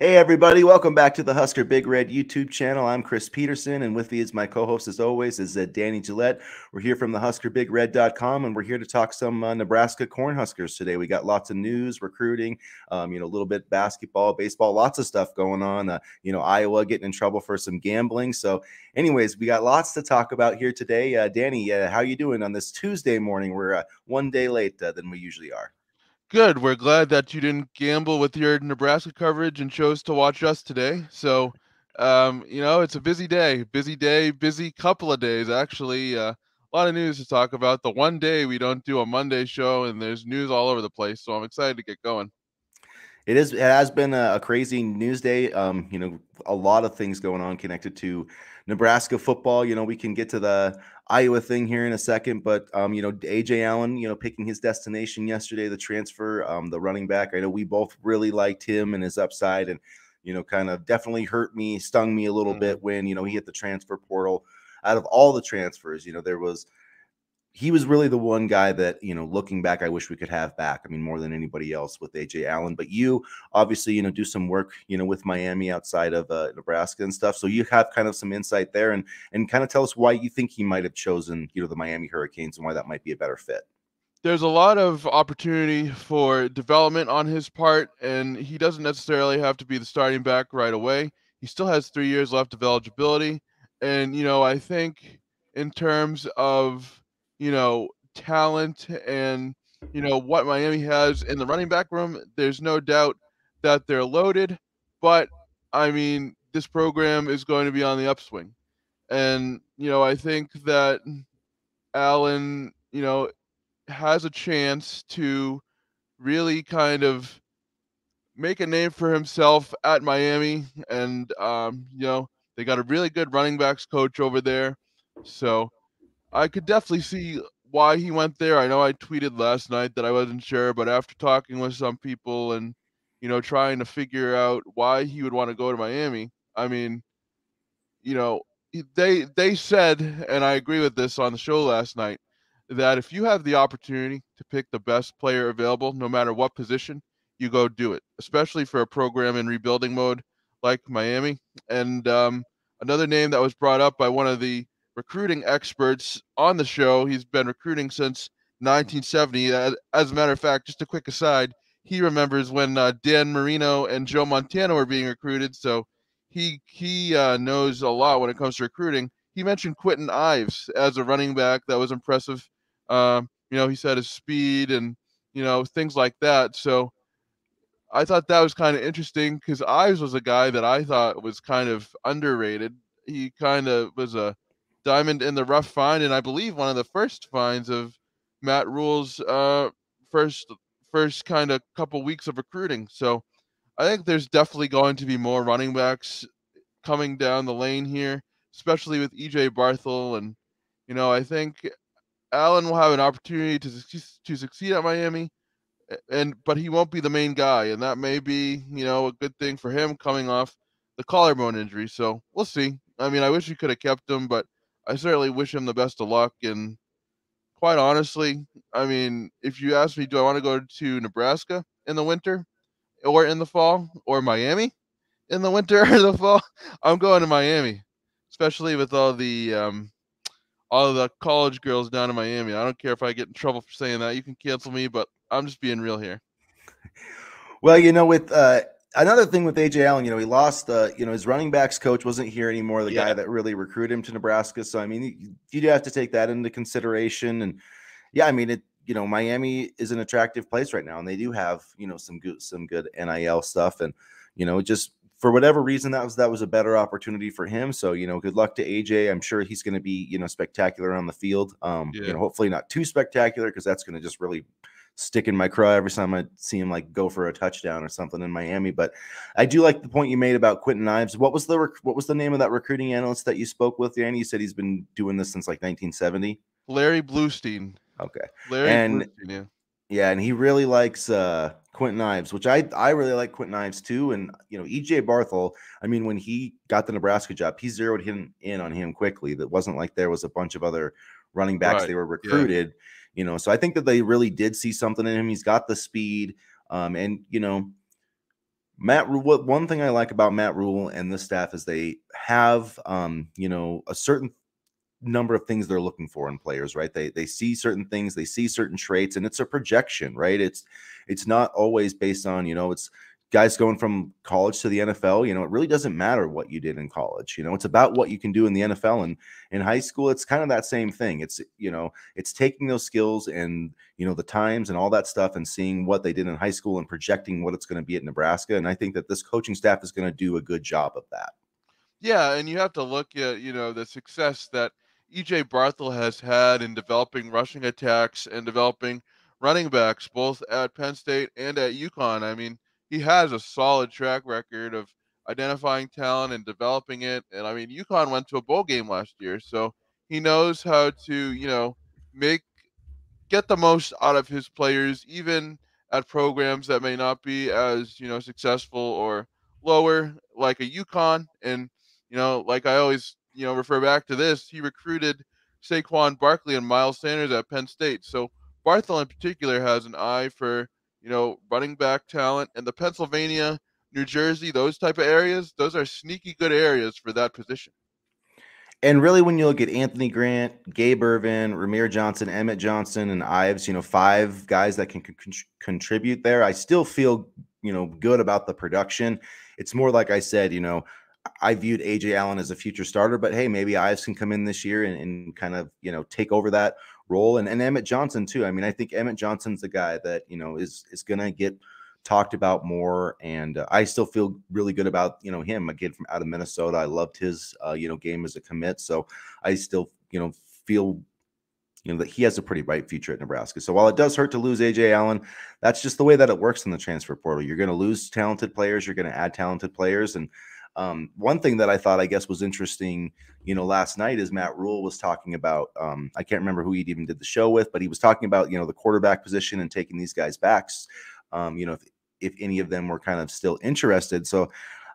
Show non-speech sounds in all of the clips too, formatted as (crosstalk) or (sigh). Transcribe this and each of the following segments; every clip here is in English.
Hey, everybody, welcome back to the Husker Big Red YouTube channel. I'm Chris Peterson, and with me is my co host, as always, is uh, Danny Gillette. We're here from the HuskerBigRed.com, and we're here to talk some uh, Nebraska Cornhuskers today. We got lots of news, recruiting, um, you know, a little bit basketball, baseball, lots of stuff going on. Uh, you know, Iowa getting in trouble for some gambling. So, anyways, we got lots to talk about here today. Uh, Danny, uh, how you doing on this Tuesday morning? We're uh, one day late than we usually are. Good. We're glad that you didn't gamble with your Nebraska coverage and chose to watch us today. So, um, you know, it's a busy day, busy day, busy couple of days, actually. Uh, a lot of news to talk about. The one day we don't do a Monday show, and there's news all over the place. So I'm excited to get going. It is. It has been a, crazy news day. Um, you know, a lot of things going on connected to Nebraska football. You know, we can get to the Iowa thing here in a second, but um, you know, Ajay Allen, you know, picking his destination yesterday, the transfer, um, the running back. I know we both really liked him and his upside, and you know, kind of definitely hurt me, stung me a little mm-hmm. bit when you know he hit the transfer portal. Out of all the transfers, you know, there was he was really the one guy that you know looking back i wish we could have back i mean more than anybody else with ajay allen but you obviously you know do some work you know with miami outside of uh, nebraska and stuff so you have kind of some insight there and and kind of tell us why you think he might have chosen you know the miami hurricanes and why that might be a better fit. There's a lot of opportunity for development on his part and he doesn't necessarily have to be the starting back right away. He still has three years left of eligibility and you know i think in terms of you know, talent and you know what Miami has in the running back room, there's no doubt that they're loaded. But I mean, this program is going to be on the upswing, and you know, I think that Allen, you know, has a chance to really kind of make a name for himself at Miami, and um, you know, they got a really good running backs coach over there, so I could definitely see why he went there. I know I tweeted last night that I wasn't sure, but after talking with some people and you know trying to figure out why he would want to go to Miami, I mean, you know, they they said, and I agree with this on the show last night, that if you have the opportunity to pick the best player available, no matter what position, you go do it. Especially for a program in rebuilding mode like Miami. And um, another name that was brought up by one of the recruiting experts on the show. He's been recruiting since 1970. As a matter of fact, just a quick aside, he remembers when uh, Dan Marino and Joe Montana were being recruited, so he he uh, knows a lot when it comes to recruiting. He mentioned Kwinten Ives as a running back that was impressive. Um, you know, he said his speed and you know things like that. So I thought that was kind of interesting because Ives was a guy that I thought was kind of underrated. He kind of was a diamond in the rough find, and I believe one of the first finds of Matt Rhule's uh, first first kind of couple weeks of recruiting. So I think there's definitely going to be more running backs coming down the lane here, especially with EJ Barthel, and you know I think Allen will have an opportunity to to succeed at Miami, and but he won't be the main guy, and that may be you know a good thing for him coming off the collarbone injury. So we'll see. I mean, I wish we could have kept him, but I certainly wish him the best of luck. And quite honestly, I mean, if you ask me, do I want to go to Nebraska in the winter or in the fall or Miami in the winter or the fall? (laughs) I'm going to Miami, especially with all the um, all the college girls down in Miami. I don't care if I get in trouble for saying that. You can cancel me, but I'm just being real here. Well, you know, with uh, another thing with Ajay Allen, you know, he lost. Uh, you know, his running backs coach wasn't here anymore. The yeah. guy that really recruited him to Nebraska. So I mean, you, do have to take that into consideration. And yeah, I mean, it. You know, Miami is an attractive place right now, and they do have you know some good some good NIL stuff, and you know, just for whatever reason that was that was a better opportunity for him. So you know, good luck to Ajay. I'm sure he's going to be you know spectacular on the field. Um, yeah. you know, hopefully not too spectacular because that's going to just really stick in my craw every time I see him like go for a touchdown or something in Miami. But I do like the point you made about Kwinten Ives. What was the rec- what was the name of that recruiting analyst that you spoke with, Danny? You said he's been doing this since like 1970. Larry Blustein. Okay. Larry and, Blustein, yeah. Yeah, and he really likes uh Kwinten Ives, which I I really like Kwinten Ives too. And you know, EJ Barthel, I mean, when he got the Nebraska job, he zeroed him in on him quickly. That wasn't like there was a bunch of other running backs right. they were recruited. Yeah you know, so I think that they really did see something in him. He's got the speed, um, and you know, Matt what one thing I like about Matt Rhule and the staff is they have um, you know, a certain number of things they're looking for in players, right? They they see certain things, they see certain traits, and it's a projection, right? It's it's not always based on, you know, it's guys going from college to the NFL, you know, it really doesn't matter what you did in college. You know, it's about what you can do in the NFL and in high school. It's kind of that same thing. It's, you know, it's taking those skills and, you know, the times and all that stuff and seeing what they did in high school and projecting what it's going to be at Nebraska. And I think that this coaching staff is going to do a good job of that. Yeah. And you have to look at, you know, the success that EJ Barthel has had in developing rushing attacks and developing running backs, both at Penn State and at UConn. I mean, he has a solid track record of identifying talent and developing it. And I mean, UConn went to a bowl game last year, so he knows how to, you know, make get the most out of his players, even at programs that may not be as you know successful or lower, like a UConn. And you know, like I always you know refer back to this, he recruited Saquon Barkley and Miles Sanders at Penn State. So Barthel in particular has an eye for you know, running back talent and the Pennsylvania, New Jersey, those type of areas, those are sneaky good areas for that position. And really, when you look at Anthony Grant, Gabe Ervin, Rahmir Johnson, Emmett Johnson, and Ives, you know, five guys that can con- contribute there, I still feel, you know, good about the production. It's more like I said, you know, I viewed Ajay Allen as a future starter, but hey, maybe Ives can come in this year and, and kind of, you know, take over that role. And, and Emmett Johnson too. I mean, I think Emmett Johnson's the guy that you know is is going to get talked about more. And uh, I still feel really good about you know him, a kid from out of Minnesota. I loved his uh, you know game as a commit, so I still you know feel you know that he has a pretty bright future at Nebraska. So while it does hurt to lose Ajay Allen, that's just the way that it works in the transfer portal. You're going to lose talented players, you're going to add talented players, and um, one thing that I thought I guess was interesting, you know, last night is Matt Rhule was talking about. Um, I can't remember who he even did the show with, but he was talking about you know the quarterback position and taking these guys backs. Um, you know, if, if any of them were kind of still interested. So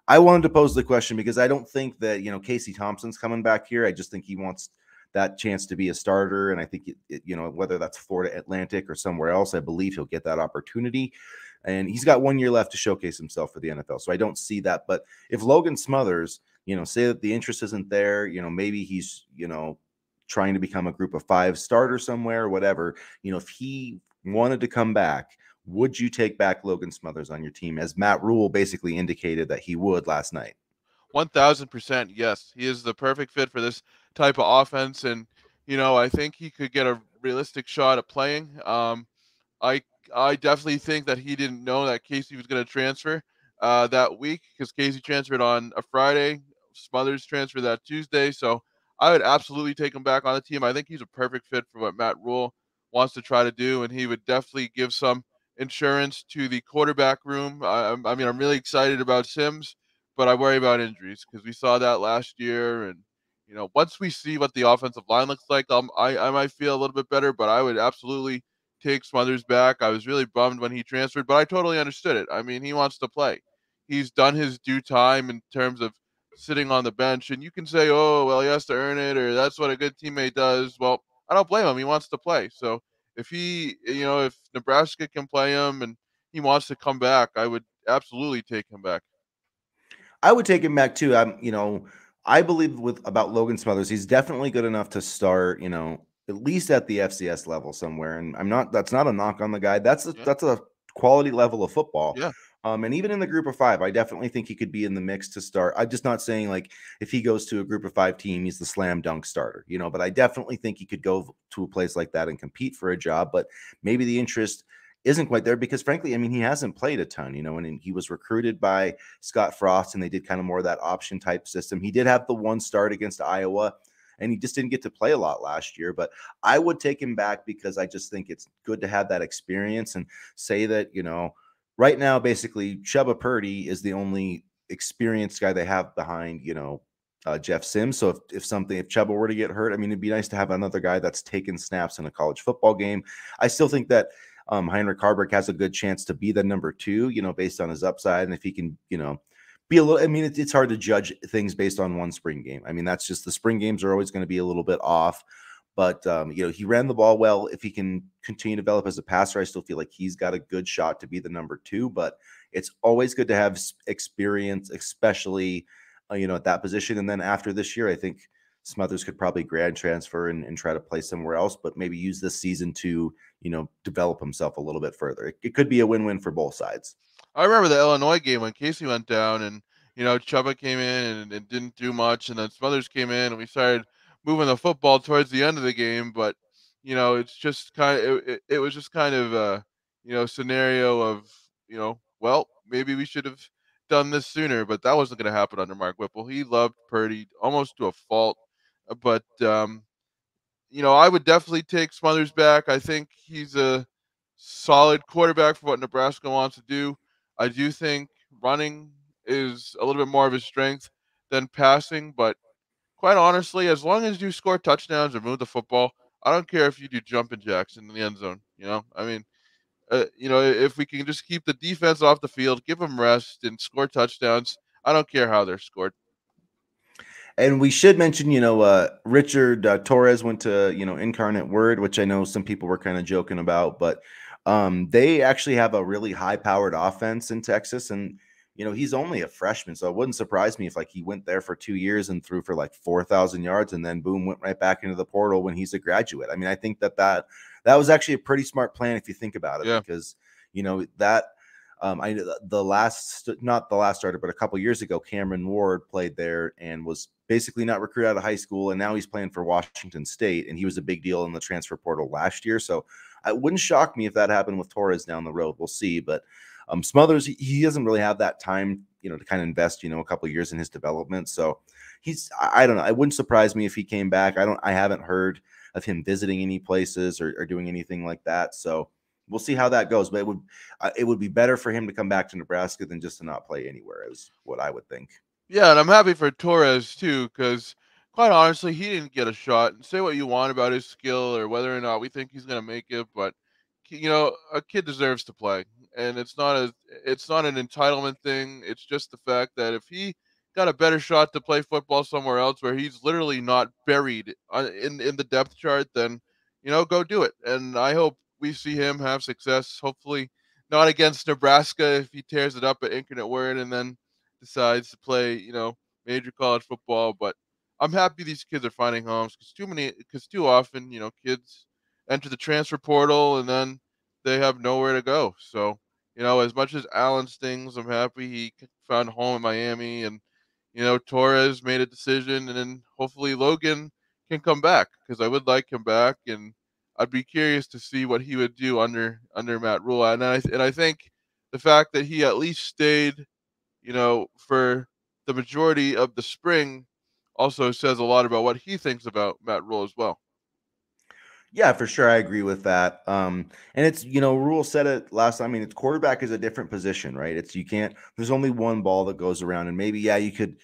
I wanted to pose the question because I don't think that you know Casey Thompson's coming back here. I just think he wants that chance to be a starter, and I think it, it, you know whether that's Florida Atlantic or somewhere else, I believe he'll get that opportunity and he's got one year left to showcase himself for the NFL. So I don't see that. But if Logan Smothers, you know, say that the interest isn't there, you know, maybe he's, you know, trying to become a group of five starter somewhere or whatever, you know, if he wanted to come back, would you take back Logan Smothers on your team as Matt Rhule basically indicated that he would last night? 1000% yes. He is the perfect fit for this type of offense and you know, I think he could get a realistic shot at playing. Um, I I definitely think that he didn't know that Casey was going to transfer uh, that week because Casey transferred on a Friday. Smothers transferred that Tuesday. So I would absolutely take him back on the team. I think he's a perfect fit for what Matt Rhule wants to try to do, and he would definitely give some insurance to the quarterback room. I, I mean, I'm really excited about Sims, but I worry about injuries because we saw that last year. And, you know, once we see what the offensive line looks like, um, I, I might feel a little bit better, but I would absolutely – take Smothers back. I was really bummed when he transferred, but I totally understood it. I mean, he wants to play. He's done his due time in terms of sitting on the bench, and you can say, "Oh, well, he has to earn it," or "That's what a good teammate does." Well, I don't blame him. He wants to play. So if he, you know, if Nebraska can play him and he wants to come back, I would absolutely take him back. I would take him back too. I'm, you know, I believe with about Logan Smothers, he's definitely good enough to start, you know, at least at the FCS level somewhere. And I'm not that's not a knock on the guy. That's a, yeah. that's a quality level of football. Yeah. Um, and even in the group of five, I definitely think he could be in the mix to start. I'm just not saying like if he goes to a group of five team, he's the slam dunk starter, you know, but I definitely think he could go to a place like that and compete for a job. But maybe the interest isn't quite there because frankly, I mean, he hasn't played a ton, you know, and, he was recruited by Scott Frost and they did kind of more of that option type system. He did have the one start against Iowa and he just didn't get to play a lot last year. But I would take him back because I just think it's good to have that experience and say that, you know, right now, basically, Chubba Purdy is the only experienced guy they have behind, you know, uh, Jeff Sims. So if, if something, if Chubba were to get hurt, I mean, it'd be nice to have another guy that's taken snaps in a college football game. I still think that um, Heinrich Haarberg has a good chance to be the number two, you know, based on his upside. And if he can, you know, be a little. I mean, it's hard to judge things based on one spring game. I mean, that's just the spring games are always going to be a little bit off. But um, you know, he ran the ball well. If he can continue to develop as a passer, I still feel like he's got a good shot to be the number two. But it's always good to have experience, especially uh, you know at that position. And then after this year, I think Smothers could probably grad transfer and, and, try to play somewhere else, but maybe use this season to you know develop himself a little bit further. It, it could be a win-win for both sides. I remember the Illinois game when Casey went down and you know Chubba came in and, and didn't do much, and then Smothers came in and we started moving the football towards the end of the game, but you know, it's just kind of it, it was just kind of a you know scenario of you know, well, maybe we should have done this sooner, but that wasn't going to happen under Mark Whipple. He loved Purdy almost to a fault, uh, but um, you know, I would definitely take Smothers back. I think he's a solid quarterback for what Nebraska wants to do. I do think running is a little bit more of his strength than passing, but quite honestly, as long as you score touchdowns or move the football, I don't care if you do jumping jacks in the end zone. You know, I mean, uh, you know, if we can just keep the defense off the field, give them rest, and score touchdowns, I don't care how they're scored. And we should mention, you know, uh, Richard uh, Torres went to, you know, Incarnate Word, which I know some people were kind of joking about, but um, they actually have a really high powered offense in Texas. And you know, he's only a freshman, so it wouldn't surprise me if like he went there for two years and threw for like four thousand yards, and then boom, went right back into the portal when he's a graduate. I mean, I think that that that was actually a pretty smart plan if you think about it, yeah. because you know that um, I the last not the last starter, but a couple years ago, Cameron Ward played there and was basically not recruited out of high school, and now he's playing for Washington State, and he was a big deal in the transfer portal last year. So it wouldn't shock me if that happened with Torres down the road. We'll see, but um, Smothers, he, doesn't really have that time, you know, to kind of invest, you know, a couple years in his development. So he's, I, don't know. It wouldn't surprise me if he came back. I don't, I haven't heard of him visiting any places or, or doing anything like that. So we'll see how that goes. But it would, uh, it would be better for him to come back to Nebraska than just to not play anywhere, is what I would think. Yeah, and I'm happy for Torres too, because quite honestly, he didn't get a shot. And say what you want about his skill or whether or not we think he's going to make it, but you know, a kid deserves to play and it's not a it's not an entitlement thing. It's just the fact that if he got a better shot to play football somewhere else where he's literally not buried uh, in in the depth chart, then you know go do it. And I hope we see him have success. Hopefully, not against Nebraska if he tears it up at Incarnate Word and then decides to play you know major college football. But I'm happy these kids are finding homes because too many because too often you know kids enter the transfer portal and then they have nowhere to go. So, you know, as much as Allen stings, I'm happy he found a home in Miami, and you know Torres made a decision, and then hopefully Logan can come back because I would like him back, and I'd be curious to see what he would do under under Matt Rhule, and I and I think the fact that he at least stayed, you know, for the majority of the spring also says a lot about what he thinks about Matt Rhule as well. Yeah, for sure. I agree with that. Um, and it's, you know, Rhule said it last time. I mean, it's quarterback is a different position, right? It's you can't, there's only one ball that goes around. And maybe, yeah, you could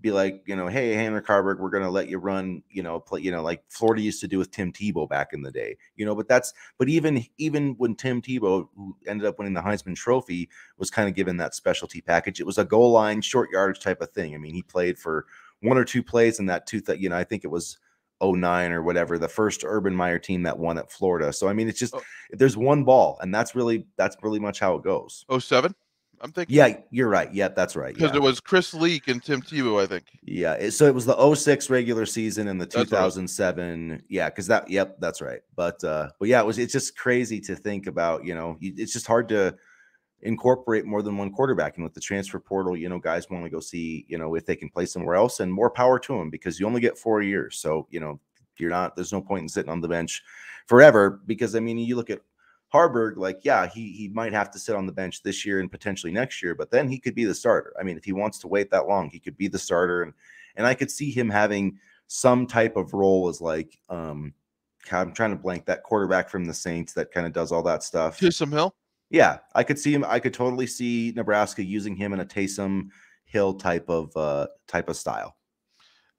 be like, you know, hey, Heinrich Haarberg, we're gonna let you run, you know, play, you know, like Florida used to do with Tim Tebow back in the day, you know, but that's but even even when Tim Tebow, who ended up winning the Heisman Trophy, was kind of given that specialty package, it was a goal line, short yardage type of thing. I mean, he played for one or two plays in that two that, you know, I think it was 09 or whatever, the first Urban Meyer team that won at Florida. So I mean, it's just oh. there's one ball, and that's really that's really much how it goes. 07? I'm thinking. Yeah, you're right. Yeah, that's right. Because yeah. it was Chris Leak and Tim Tebow, I think. Yeah. so it was the 06 regular season and the 2007. Right. Yeah, because that. Yep, that's right. But uh, but yeah, it was. It's just crazy to think about. You know, it's just hard to incorporate more than one quarterback. And with the transfer portal, you know, guys want to go see, you know, if they can play somewhere else and more power to them because you only get four years. So, you know, you're not, there's no point in sitting on the bench forever because I mean, you look at Haarberg, like, yeah, he he might have to sit on the bench this year and potentially next year, but then he could be the starter. I mean, if he wants to wait that long, he could be the starter. And and I could see him having some type of role as like um I'm trying to blank that quarterback from the Saints that kind of does all that stuff. Taysom Hill. Yeah, I could see him. I could totally see Nebraska using him in a Taysom Hill type of uh type of style.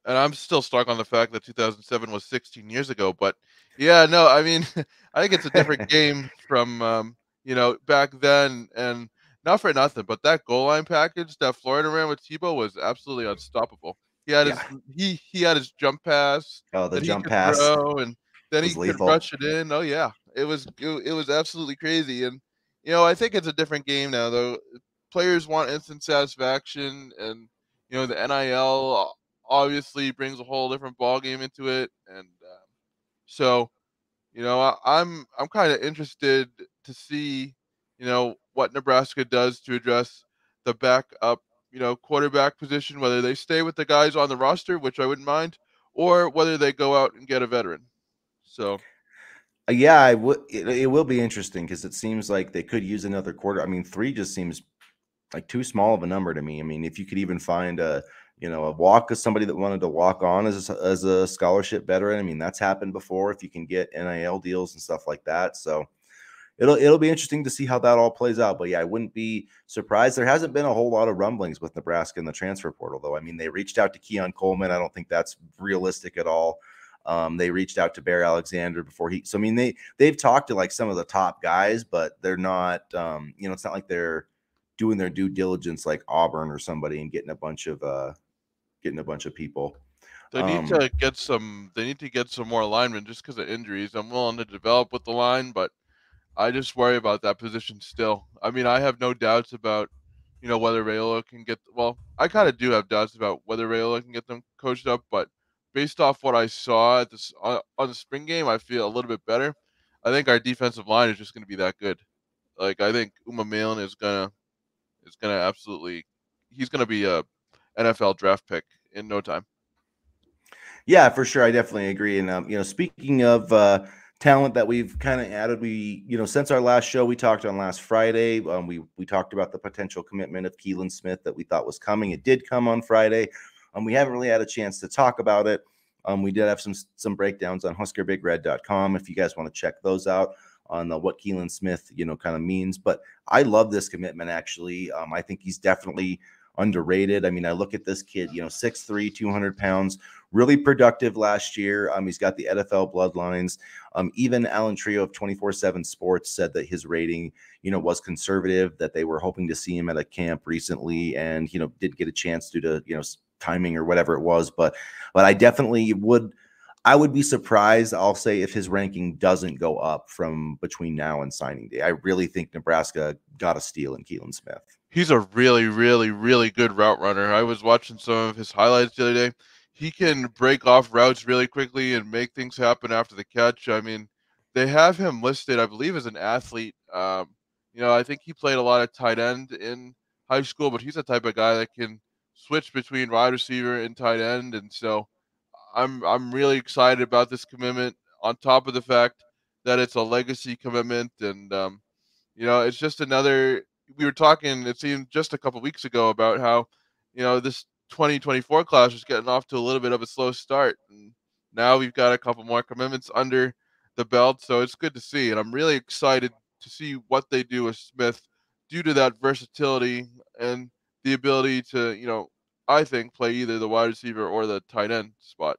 And I'm still stuck on the fact that 2007 was 16 years ago. But yeah, no, I mean, (laughs) I think it's a different (laughs) game from um, you know back then. And not for nothing, but that goal line package that Florida ran with Tebow was absolutely unstoppable. He had his he he had his jump pass. Oh, the jump pass. and then he could rush it in. Oh yeah, it was it, it was absolutely crazy. And you know, I think it's a different game now though. Players want instant satisfaction, and you know the NIL obviously brings a whole different ball game into it, and um, so you know I, I'm I'm kind of interested to see you know what Nebraska does to address the backup you know quarterback position, whether they stay with the guys on the roster, which I wouldn't mind, or whether they go out and get a veteran. So Uh, yeah, I would. It, it will be interesting because it seems like they could use another quarter. I mean, three just seems like too small of a number to me. I mean, if you could even find a you know a walk of somebody that wanted to walk on as a, as a scholarship veteran, I mean that's happened before. If you can get NIL deals and stuff like that, so it'll it'll be interesting to see how that all plays out. But yeah, I wouldn't be surprised. There hasn't been a whole lot of rumblings with Nebraska in the transfer portal, though. I mean, they reached out to Keon Coleman. I don't think that's realistic at all. Um, they reached out to Bear Alexander before he. So I mean, they they've talked to like some of the top guys, but they're not. Um, you know, it's not like they're doing their due diligence like Auburn or somebody and getting a bunch of uh, getting a bunch of people. They need um, to get some. They need to get some more linemen just because of injuries. I'm willing to develop with the line, but I just worry about that position still. I mean, I have no doubts about you know whether Raiola can get. Well, I kind of do have doubts about whether Raiola can get them coached up, but based off what I saw at this on, on the spring game, I feel a little bit better. I think our defensive line is just going to be that good. Like I think Umanmielen is gonna is gonna absolutely he's gonna be a NFL draft pick in no time. Yeah, for sure. I definitely agree. And um, you know, speaking of uh, talent that we've kind of added, we you know since our last show we talked on last Friday, um, we we talked about the potential commitment of Keelan Smith that we thought was coming. It did come on Friday. Um, we haven't really had a chance to talk about it. Um, we did have some some breakdowns on HuskerBigRed.com if you guys want to check those out on the, what Keelan Smith, you know, kind of means. But I love this commitment actually. Um, I think he's definitely underrated. I mean, I look at this kid, you know, 6'3, 200 pounds, really productive last year. Um, he's got the NFL bloodlines. Um, even Allen Trieu of 24 7 Sports said that his rating, you know, was conservative, that they were hoping to see him at a camp recently and, you know, didn't get a chance due to, you know, timing or whatever it was. But but I definitely would I would be surprised, I'll say, if his ranking doesn't go up from between now and signing day. I really think Nebraska got a steal in Keelan Smith. He's a really, really, really good route runner. I was watching some of his highlights the other day. He can break off routes really quickly and make things happen after the catch. I mean, they have him listed, I believe, as an athlete. Um, you know, I think he played a lot of tight end in high school, but he's the type of guy that can switch between wide receiver and tight end, and so I'm I'm really excited about this commitment. On top of the fact that it's a legacy commitment, and um, you know, it's just another. We were talking. It seemed just a couple weeks ago about how you know this 2024 class was getting off to a little bit of a slow start, and now we've got a couple more commitments under the belt. So it's good to see, and I'm really excited to see what they do with Smith due to that versatility and the ability to, you know, I think play either the wide receiver or the tight end spot.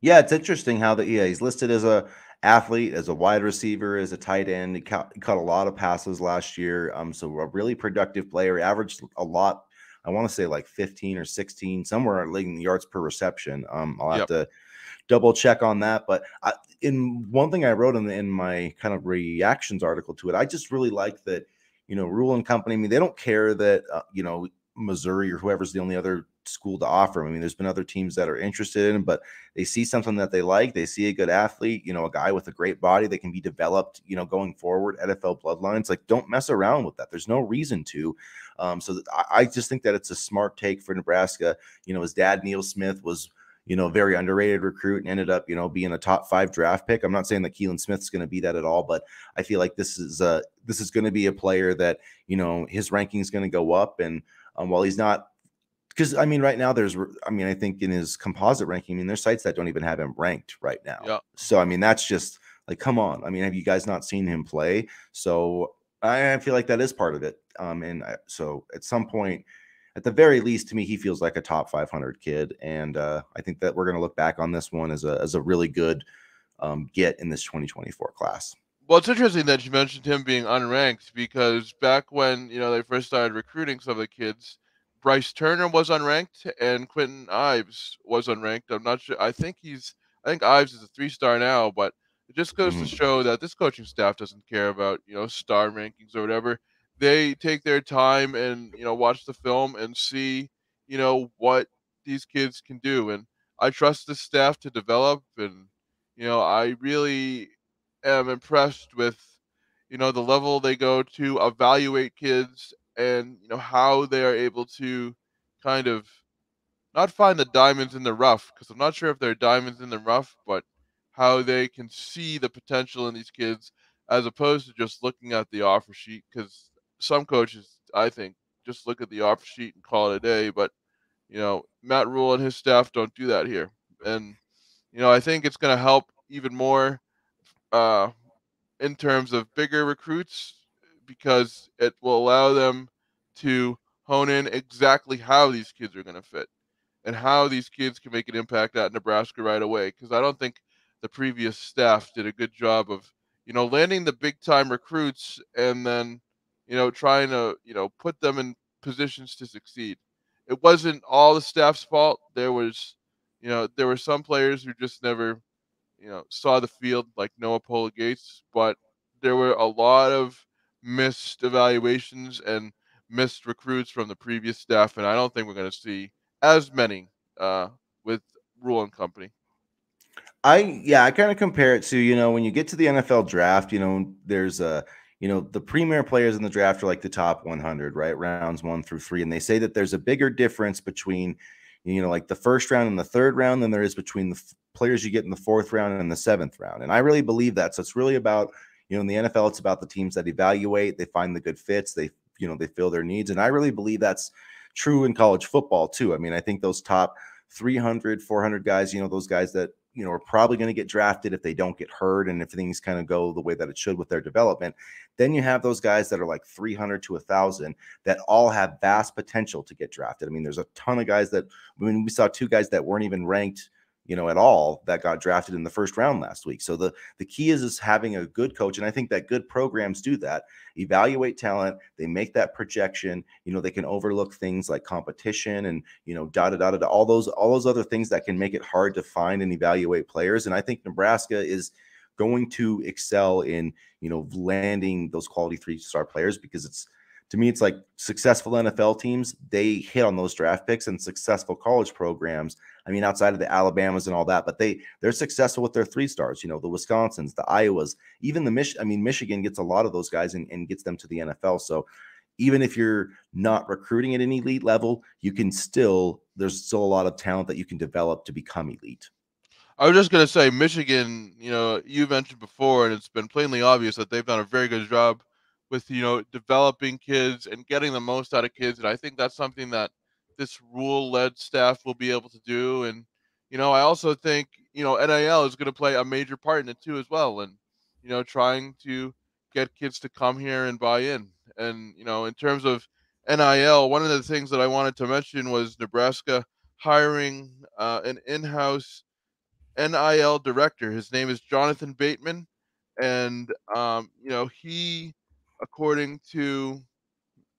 Yeah, it's interesting how the EA is listed as a athlete, as a wide receiver, as a tight end. He caught, he caught a lot of passes last year. Um, so a really productive player. Averaged a lot. I want to say like 15 or 16, somewhere in the yards per reception. Um, I'll have yep. to double check on that. But I, in one thing I wrote in, in my kind of reactions article to it, I just really like that you know, Rhule and company. I mean, they don't care that uh, you know Missouri or whoever's the only other school to offer. I mean, there's been other teams that are interested in, but they see something that they like. They see a good athlete, you know, a guy with a great body that can be developed, you know, going forward. NFL bloodlines, like, don't mess around with that. There's no reason to. Um, so I just think that it's a smart take for Nebraska. You know, his dad Neil Smith was you know, very underrated recruit and ended up, you know, being a top five draft pick. I'm not saying that Keelan Smith's going to be that at all, but I feel like this is a this is going to be a player that you know his ranking is going to go up. And um, while he's not, because I mean, right now there's, I mean, I think in his composite ranking, I mean, there's sites that don't even have him ranked right now. Yeah. So I mean, that's just like, come on. I mean, have you guys not seen him play? So I, I feel like that is part of it. Um, and I, so at some point at the very least, to me, he feels like a top 500 kid, and uh, I think that we're going to look back on this one as a as a really good um, get in this 2024 class. Well, it's interesting that you mentioned him being unranked because back when you know they first started recruiting some of the kids, Bryce Turner was unranked and Kwinten Ives was unranked. I'm not sure. I think he's I think Ives is a three star now, but it just goes Mhm. to show that this coaching staff doesn't care about you know star rankings or whatever. They take their time and you know watch the film and see you know what these kids can do, and I trust the staff to develop, and you know I really am impressed with you know the level they go to evaluate kids and you know how they are able to kind of not find the diamonds in the rough because I'm not sure if they're diamonds in the rough, but how they can see the potential in these kids as opposed to just looking at the offer sheet. Because some coaches, I think, just look at the offer sheet and call it a day. But you know, Matt Rhule and his staff don't do that here, and you know, I think it's going to help even more uh, in terms of bigger recruits because it will allow them to hone in exactly how these kids are going to fit and how these kids can make an impact at Nebraska right away. Because I don't think the previous staff did a good job of, you know, landing the big time recruits and then, you know, trying to, you know, put them in positions to succeed. It wasn't all the staff's fault. There was, you know, there were some players who just never, you know, saw the field like Noah Pola Gates, but there were a lot of missed evaluations and missed recruits from the previous staff, and I don't think we're going to see as many uh, with Rhule and Company. I yeah, I kind of compare it to you know when you get to the NFL draft, you know there's a you know the premier players in the draft are like the top 100, right? Rounds one through three, and they say that there's a bigger difference between you know like the first round and the third round than there is between the f- players you get in the fourth round and the seventh round, and I really believe that. So it's really about you know in the NFL, it's about the teams that evaluate, they find the good fits, they you know they fill their needs, and I really believe that's true in college football too. I mean, I think those top 300, 400 guys, you know, those guys that you know, are probably going to get drafted if they don't get hurt and if things kind of go the way that it should with their development. Then you have those guys that are like 300 to 1,000 that all have vast potential to get drafted. I mean, there's a ton of guys that, I mean, we saw two guys that weren't even ranked you know, at all that got drafted in the first round last week. So the the key is is having a good coach, and I think that good programs do that. Evaluate talent, they make that projection. You know, they can overlook things like competition and you know, da da da da, all those all those other things that can make it hard to find and evaluate players. And I think Nebraska is going to excel in you know landing those quality three star players because it's to me, it's like successful NFL teams, they hit on those draft picks and successful college programs. I mean, outside of the Alabamas and all that, but they they're successful with their three stars, you know, the Wisconsins, the Iowas, even the Mich I mean, Michigan gets a lot of those guys and, and gets them to the NFL. So even if you're not recruiting at an elite level, you can still there's still a lot of talent that you can develop to become elite. I was just gonna say Michigan, you know, you mentioned before, and it's been plainly obvious that they've done a very good job with you know developing kids and getting the most out of kids and i think that's something that this rhule led staff will be able to do and you know i also think you know nil is going to play a major part in it too as well and you know trying to get kids to come here and buy in and you know in terms of nil one of the things that i wanted to mention was nebraska hiring uh, an in-house nil director. His name is jonathan bateman and um, you know he according to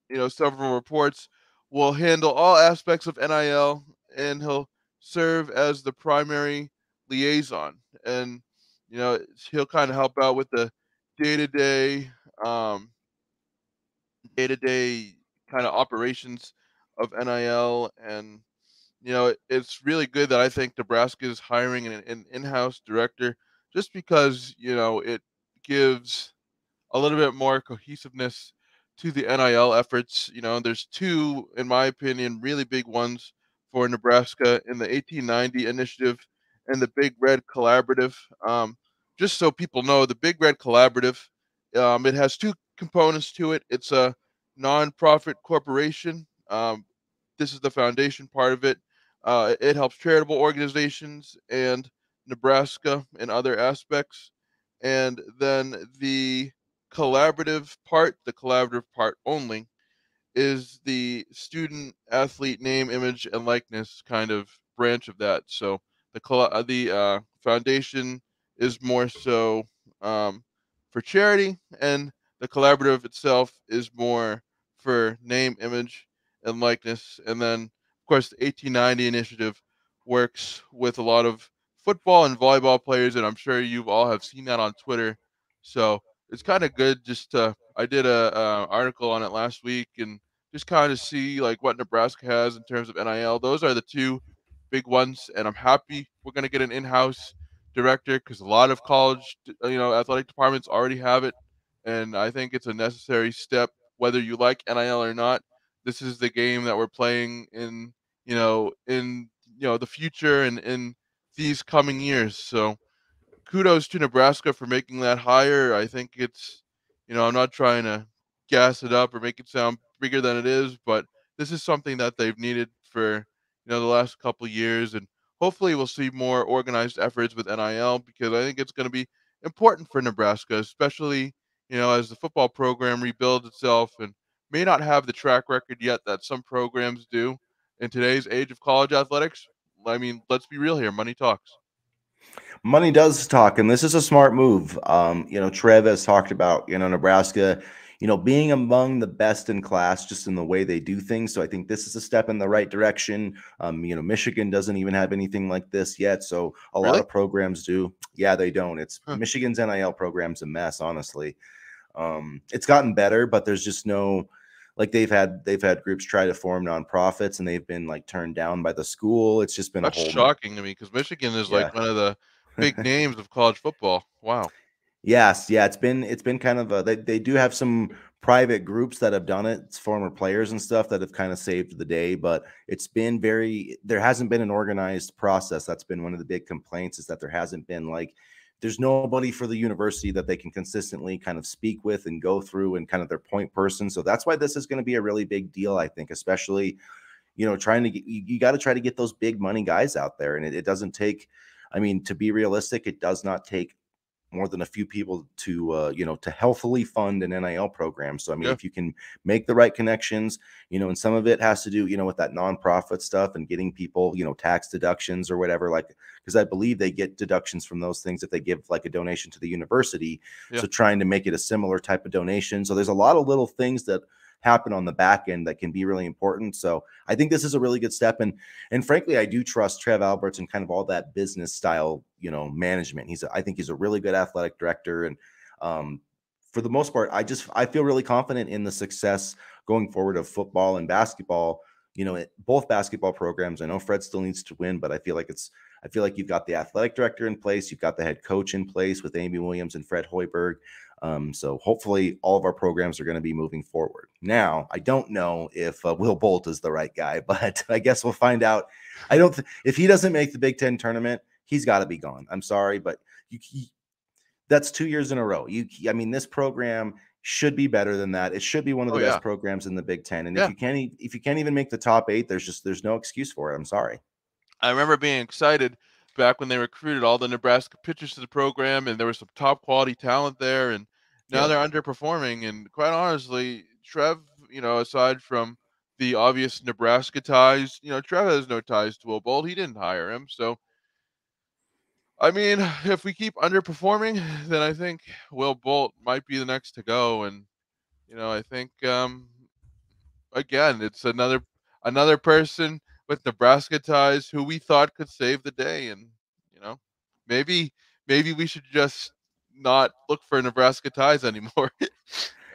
you know several reports, will handle all aspects of NIL, and he'll serve as the primary liaison. And you know he'll kind of help out with the day to day, um, day to day kind of operations of NIL. And you know it's really good that I think Nebraska is hiring an, an in-house director, just because you know it gives a little bit more cohesiveness to the NIL efforts. You know, there's two, in my opinion, really big ones for Nebraska in the 1890 initiative and the Big Red Collaborative. Um, just so people know, the Big Red Collaborative, um, it has two components to it. It's a nonprofit corporation. Um, this is the foundation part of it. Uh, it helps charitable organizations and Nebraska in other aspects. And then the collaborative part, the collaborative part only, is the student athlete name, image, and likeness kind of branch of that. So the uh, the uh, foundation is more so um, for charity, and the collaborative itself is more for name, image, and likeness. And then, of course, the 1890 initiative works with a lot of football and volleyball players, and I'm sure you all have seen that on Twitter. So it's kind of good just to. I did a, a article on it last week and just kind of see like what Nebraska has in terms of NIL. Those are the two big ones, and I'm happy we're going to get an in-house director because a lot of college, uh, you know, athletic departments already have it, and I think it's a necessary step whether you like NIL or not. This is the game that we're playing in, you know, in you know the future and in these coming years. So kudos to Nebraska for making that higher. I think it's, you know, I'm not trying to gas it up or make it sound bigger than it is, but this is something that they've needed for, you know, the last couple years. And hopefully we'll see more organized efforts with NIL because I think it's going to be important for Nebraska, especially, you know, as the football program rebuilds itself and may not have the track record yet that some programs do in today's age of college athletics. I mean, let's be real here. Money talks. Money does talk, and this is a smart move. Um, you know, Trev has talked about, you know, Nebraska, you know, being among the best in class just in the way they do things. So I think this is a step in the right direction. Um, you know, Michigan doesn't even have anything like this yet. So a really? lot of programs do. Yeah, they don't. It's huh. Michigan's NIL program's a mess, honestly. Um, it's gotten better, but there's just no like they've had they've had groups try to form nonprofits and they've been like turned down by the school. It's just been That's shocking to me because Michigan is yeah. like one of the big (laughs) names of college football. Wow. Yes, yeah, it's been it's been kind of a they, they do have some private groups that have done it, it's former players and stuff that have kind of saved the day, but it's been very there hasn't been an organized process. That's been one of the big complaints is that there hasn't been like there's nobody for the university that they can consistently kind of speak with and go through and kind of their point person. So that's why this is going to be a really big deal, I think, especially, you know, trying to get you, you got to try to get those big money guys out there. And it, it doesn't take, I mean, to be realistic, it does not take more than a few people to uh, you know to healthily fund an NIL program. So I mean, yeah. if you can make the right connections, you know, and some of it has to do you know with that nonprofit stuff and getting people you know tax deductions or whatever. Like because I believe they get deductions from those things if they give like a donation to the university. Yeah. So trying to make it a similar type of donation. So there's a lot of little things that happen on the back end that can be really important. So I think this is a really good step. And and frankly, I do trust Trev Alberts and kind of all that business style, you know, management. He's a, I think he's a really good athletic director. And um, for the most part, I just I feel really confident in the success going forward of football and basketball. You know, both basketball programs. I know Fred still needs to win, but I feel like it's I feel like you've got the athletic director in place, you've got the head coach in place with Amy Williams and Fred Hoiberg. Um, so hopefully all of our programs are going to be moving forward. Now, I don't know if uh, Will Bolt is the right guy, (laughs) but I guess we'll find out. I don't th- if he doesn't make the Big 10 tournament, he's got to be gone. I'm sorry, but you, he, that's two years in a row. You I mean this program should be better than that. It should be one of the oh, best yeah. programs in the Big 10. And yeah. if you can't if you can't even make the top 8, there's just there's no excuse for it. I'm sorry. I remember being excited back when they recruited all the Nebraska pitchers to the program and there was some top quality talent there and now yeah. they're underperforming. And quite honestly, Trev, you know, aside from the obvious Nebraska ties, you know, Trev has no ties to Will Bolt. He didn't hire him. So, I mean, (sighs) if we keep underperforming, then I think Will Bolt might be the next to go. And, you know, I think, um, again, it's another another person with Nebraska ties who we thought could save the day. And, you know, maybe maybe we should just not look for Nebraska ties (laughs) anymore.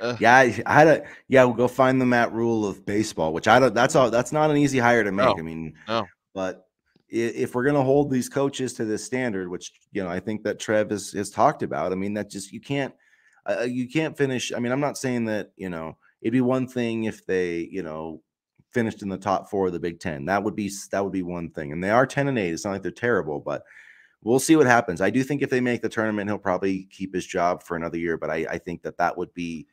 uh, yeah, I, I, had a yeah. We'll go find the Matt Rhule of baseball, which I don't. That's all. That's not an easy hire to make. No, I mean, no. But if we're going to hold these coaches to this standard, which you know I think that Trev has, has talked about, I mean that just you can't uh, you can't finish. I mean, I'm not saying that you know it'd be one thing if they you know finished in the top four of the Big Ten. That would be that would be one thing, and they are ten and eight. It's not like they're terrible, but we'll see what happens. I do think if they make the tournament, he'll probably keep his job for another year. But I, I think that that would be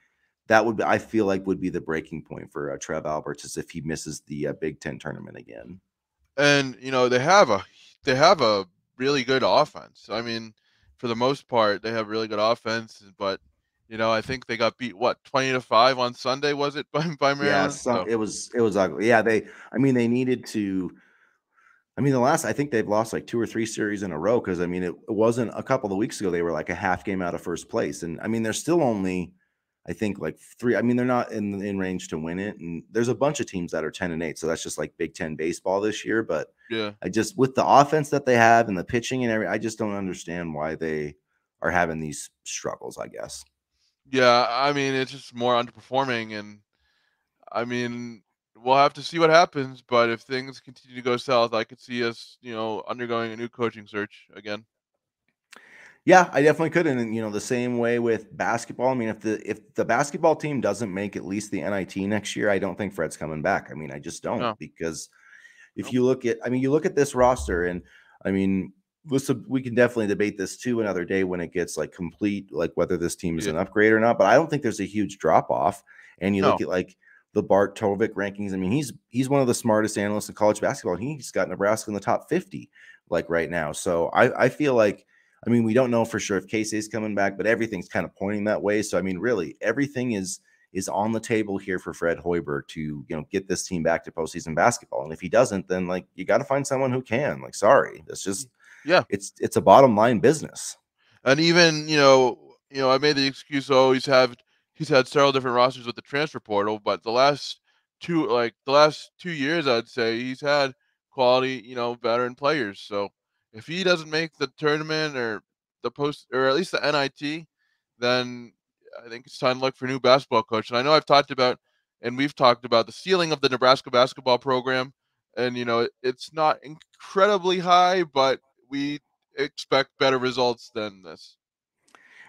that would be, I feel like would be the breaking point for uh, Trev Alberts is if he misses the uh, Big Ten tournament again. And you know they have a they have a really good offense. I mean, for the most part, they have really good offense. But you know, I think they got beat what twenty to five on Sunday. Was it (laughs) by by Maryland? Yeah, so, it was it was ugly. Yeah, they. I mean, they needed to I mean, the last I think they've lost like two or three series in a row because I mean, it, it, wasn't a couple of weeks ago they were like a half game out of first place, and I mean, they're still only I think like three. I mean, they're not in in range to win it, and there's a bunch of teams that are ten and eight. So that's just like Big Ten baseball this year. But Yeah. I just with the offense that they have and the pitching and every, I just don't understand why they are having these struggles. I guess. Yeah, I mean it's just more underperforming, and I mean we'll have to see what happens. But if things continue to go south, I could see us, you know, undergoing a new coaching search again. Yeah, I definitely could, and you know the same way with basketball. I mean, if the if the basketball team doesn't make at least the NIT next year, I don't think Fred's coming back. I mean, I just don't No. because if Nope. you look at, I mean, you look at this roster, and I mean, listen, we can definitely debate this too another day when it gets like complete, like whether this team is Yeah. an upgrade or not. But I don't think there's a huge drop off. And you look at like the Bart rankings. I mean, he's he's one of the smartest analysts in college basketball. and He's got Nebraska in the top 50, like right now. So I I feel like. I mean, we don't know for sure if Keisei is coming back, but everything's kind of pointing that way. So I mean, really, everything is is on the table here for Fred Hoiberg to you know get this team back to postseason basketball. And if he doesn't, then like you got to find someone who can. Like, sorry, that's just Yeah. it's it's a bottom line business. And even you know, you know, I made the excuse. Oh, he's had he's had several different rosters with the transfer portal, but the last two, like the last two years, I'd say he's had quality, you know, veteran players. So if he doesn't make the tournament or the post or at least the NIT, then I think it's time to look for a new basketball coach. And I know I've talked about and we've talked about the ceiling of the Nebraska basketball program, and you know, it, it's not incredibly high, but we expect better results than this.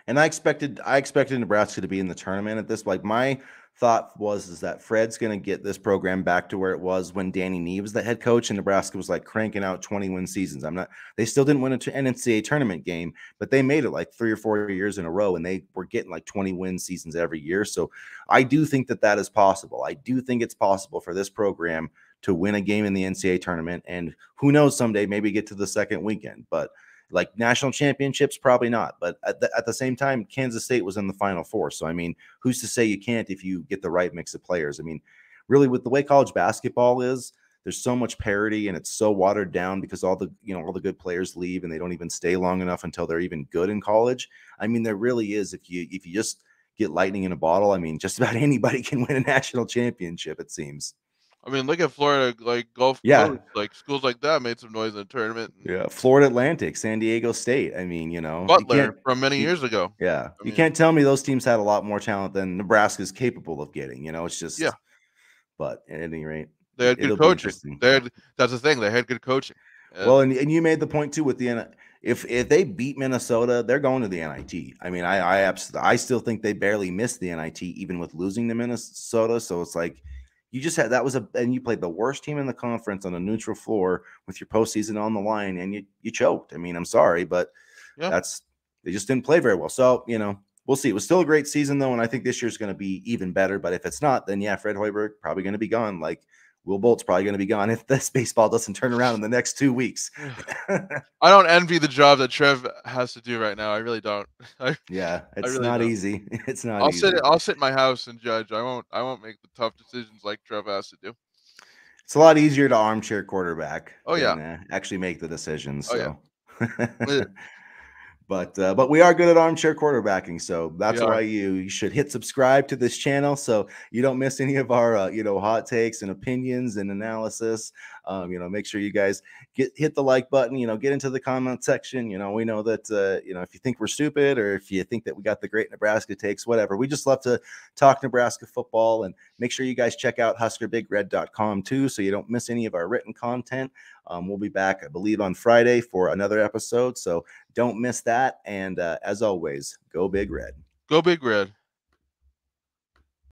And I expected I expected Nebraska to be in the tournament at this. Like my thought was is that Fred's going to get this program back to where it was when Danny Nee was the head coach and Nebraska was like cranking out 20 win seasons. I'm not they still didn't win an NCAA tournament game, but they made it like 3 or 4 years in a row and they were getting like 20 win seasons every year. So I do think that that is possible. I do think it's possible for this program to win a game in the NCAA tournament and who knows someday maybe get to the second weekend, but like national championships probably not but at the, at the same time kansas state was in the final four so i mean who's to say you can't if you get the right mix of players? I mean really with the way college basketball is there's so much parity and it's so watered down because all the you know all the good players leave and they don't even stay long enough until they're even good in college. I mean there really is if you if you just get lightning in a bottle i mean just about (laughs) anybody can win a national championship it seems I mean, look at Florida, like Gulf Yeah. Coast, like schools like that made some noise in the tournament. yeah florida atlantic san diego state i mean you know you Butler can't- from many years ago. Yeah, you mean- can't tell me those teams had a lot more talent than Nebraska's capable of getting. You know, it's just Yeah. But at any rate, They had good coaching. They had that's the thing. They had good coaching. And well, and, and you made the point too with the if if they beat Minnesota, they're going to the NIT. I mean, I I abs- I still think they barely missed the NIT even with losing to Minnesota. So it's like you just had that was a and you played the worst team in the conference on a neutral floor with your postseason on the line, and you you choked. I mean, I'm sorry, but Yeah. that's they just didn't play very well. So you know. We'll see. It was still a great season though, and I think this year's going to be even better. But if it's not, then yeah, Fred Hoiberg probably going to be gone. Like Will Bolt's probably going to be gone if this (laughs) baseball doesn't turn around in the next two weeks. (sighs) (laughs) I don't envy the job that Trev has to do right now. I really don't. (laughs) I, yeah, it's really not don't. easy. It's not I'll easy. sit. I'll sit in my house and judge. I won't. I won't make the tough decisions like Trev has to do. It's a lot easier to armchair quarterback. Oh, yeah. than, uh, actually make the decisions. Oh, yeah. But uh, but we are good at armchair quarterbacking, so that's why you, you should hit subscribe to this channel so you don't miss any of our uh, you know hot takes and opinions and analysis. Um, you know, make sure you guys get hit the like button. You know, get into the comment section. You know, we know that uh, you know if you think we're stupid or if you think that we got the great Nebraska takes, whatever. We just love to talk Nebraska football and make sure you guys check out HuskerBigRed.com too, so you don't miss any of our written content. Um, we'll be back, I believe, on Friday for another episode. So don't miss that. And uh, as always, go Big Red. Go Big Red.